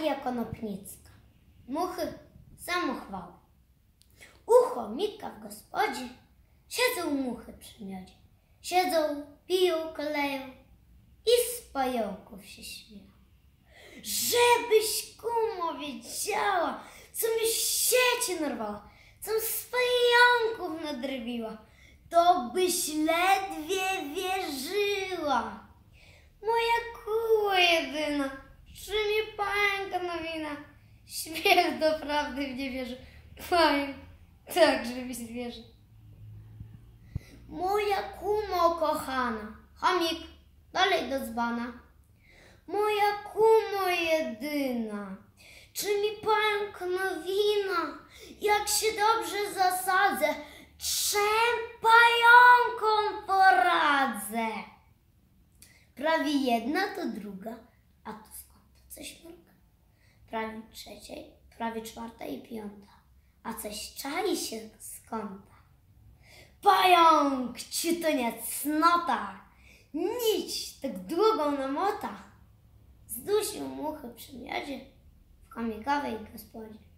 Maria Konopnicka. Muchy samochwały. U chomika w gospodzie siedzą muchy przy miodzie. Siedzą, piją, koleją i z pająków się śmieją. Żebyś kumo wiedziała, co mi sieci narwała, co z pająków nadrobiła, to byś ledwie wierzyła. Moja kuła jedyna, czy mi pająka nowina, śmiech doprawdy w nie wierzy, pająk tak, żeby zwierzę. Moja kumo kochana, chomik, dalej do dzbana. Moja kumo jedyna, czy mi pająk nowina, jak się dobrze zasadzę, trzem pająkom poradzę. Prawie jedna to druga, a to skąd to coś mruga? Prawie trzeciej, prawie czwarta i piąta, a coś czai się z kąta. Pająk, ci to nie cnota, nić tak długą namota. Zdusił muchy przy miodzie w komikowej gospodzie.